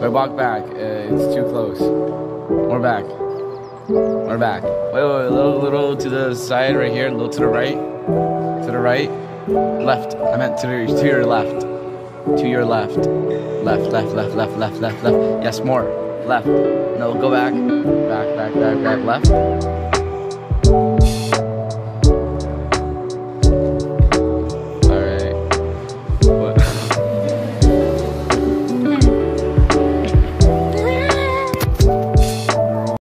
We walk back. Uh, it's too close. We're back. We're back. Wait, wait, wait, a little, little to the side right here. A little to the right. To the right. Left. I meant to, the, to your left. To your left. Left, left, left, left, left, left, left. Yes, more. Left. No, go back. Back, back, back, back. Left.